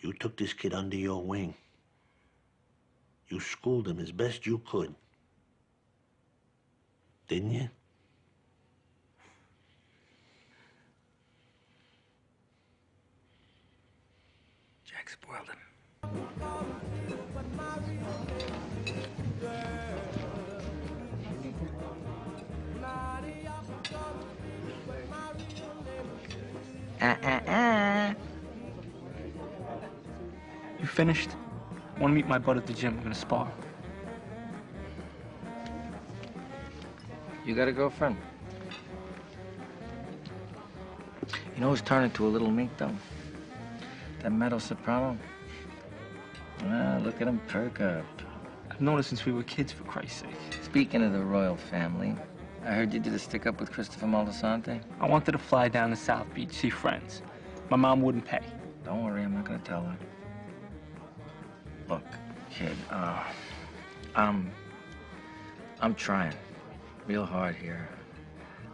You took this kid under your wing. You schooled him as best you could. Didn't you? Jack spoiled him. Uh-uh-uh. You finished? I want to meet my bud at the gym. We're gonna spar. You got a girlfriend? You know who's turned into a little mink, though? That Meadow Soprano. Ah, look at him perk up. I've known her since we were kids, for Christ's sake. Speaking of the royal family, I heard you did a stick up with Christopher Moltisanti. I wanted to fly down to South Beach, see friends. My mom wouldn't pay. Don't worry, I'm not gonna tell her. Look, kid, uh, I'm, I'm trying real hard here.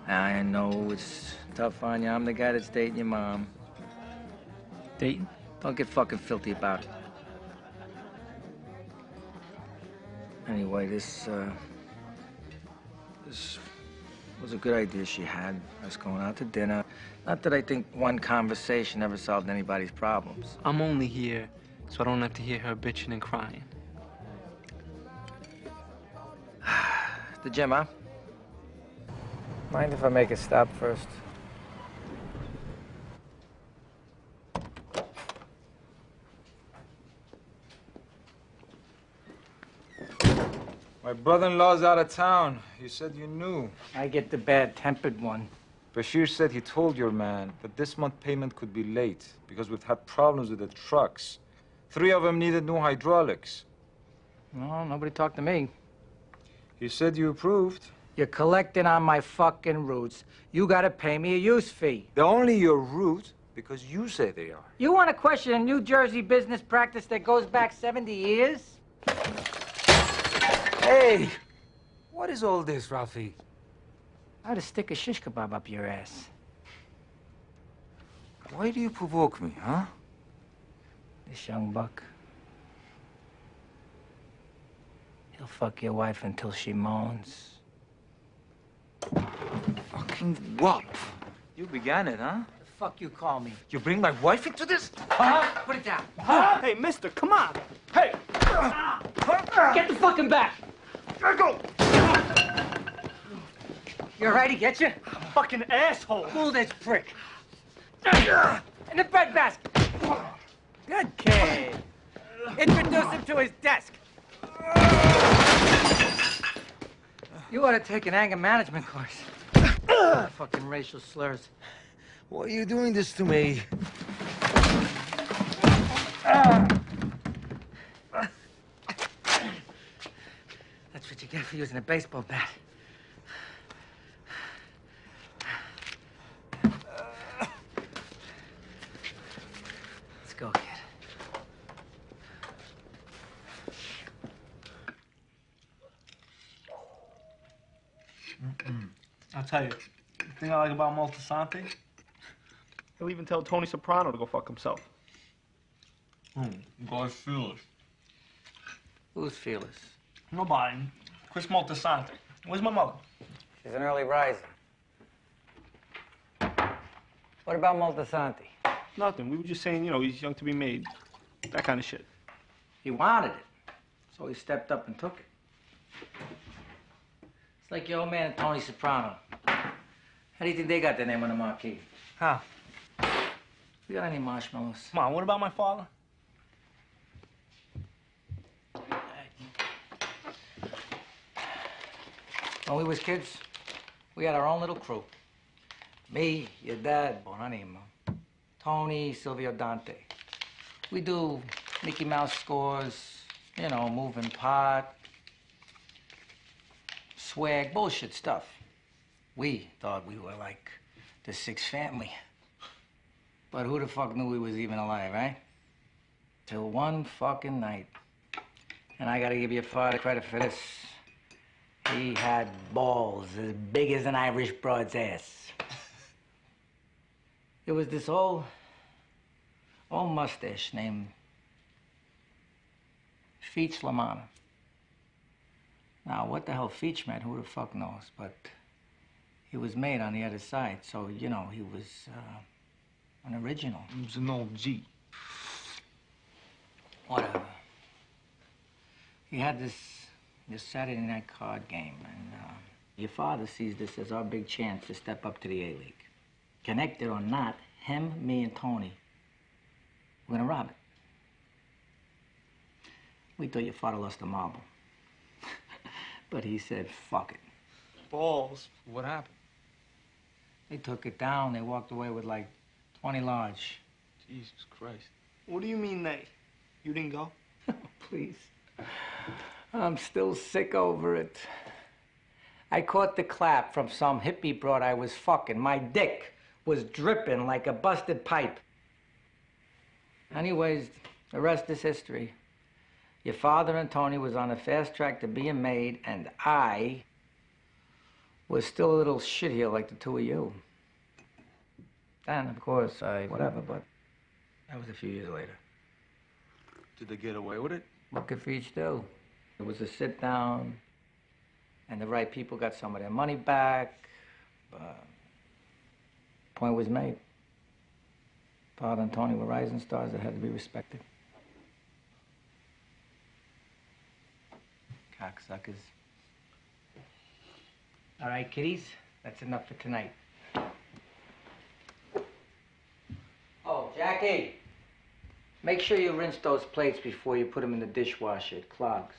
I know it's tough on you. I'm the guy that's dating your mom. Dating? Don't get fucking filthy about it. Anyway, this, uh, this was a good idea she had, us going out to dinner. Not that I think one conversation ever solved anybody's problems. I'm only here so I don't have to hear her bitching and crying. The gym, huh? Mind if I make a stop first? My brother-in-law's out of town. You said you knew. I get the bad-tempered one. Bashir said he told your man that this month payment could be late because we've had problems with the trucks. Three of them needed new hydraulics. No, nobody talked to me. He said you approved. You're collecting on my fucking roots. You gotta pay me a use fee. They're only your roots because you say they are. You want to question a New Jersey business practice that goes back 70 years? Hey! What is all this, Ralphie? I'd stick a shish kebab up your ass. Why do you provoke me, huh? This young buck. He'll fuck your wife until she moans. Fucking wop. You began it, huh? The fuck you call me? You bring my wife into this? Huh? Put it down. Hey, mister, come on! Hey! Get the fucking back. Let go! You all right? He get you? Fucking asshole! Move this prick. In the bread basket. Good kid. Introduce him to his desk. You ought to take an anger management course. Fucking racial slurs. Why are you doing this to me? That's what you get for using a baseball bat. Tell you, the thing I like about Moltisanti, he'll even tell Tony Soprano to go fuck himself. Hmm, guy's fearless. Who's fearless? Nobody. Chris Moltisanti. Where's my mother? She's an early riser. What about Moltisanti? Nothing. We were just saying, you know, he's young to be made. That kind of shit. He wanted it, so he stepped up and took it. It's like your old man Tony Soprano. How do you think they got their name on the marquee? How? We got any marshmallows? Come on, what about my father? When we was kids, we had our own little crew. Me, your dad, Bonanimo, Tony, Silvio Dante. We do Mickey Mouse scores, you know, moving pot, swag, bullshit stuff. We thought we were like the sixth family. But who the fuck knew we was even alive, right? Till one fucking night. And I gotta give your father credit for this. He had balls as big as an Irish broad's ass. It was this old, old mustache named Feech La Manna. Now, what the hell Feech meant, who the fuck knows? But he was made on the other side, so, you know, he was uh, an original. He was an old G. Whatever. He had this this Saturday night card game, and uh, your father sees this as our big chance to step up to the A League. Connected or not, him, me, and Tony, we're gonna rob it. We thought your father lost the marble, but he said, "Fuck it." Balls. What happened? They took it down. They walked away with like 20 large. Jesus Christ. What do you mean they? You didn't go? Please. I'm still sick over it. I caught the clap from some hippie broad I was fucking. My dick was dripping like a busted pipe. Anyways, the rest is history. Your father and Tony was on a fast track to being made, and I was still a little shit here like the two of you. Then, of course, I whatever, but that was a few years later. Did they get away with it? What could Feech do? It was a sit down, and the right people got some of their money back. But point was made. Father and Tony were rising stars that had to be respected. Cocksuckers. All right, kiddies, that's enough for tonight. Oh, Jackie, make sure you rinse those plates before you put them in the dishwasher. It clogs.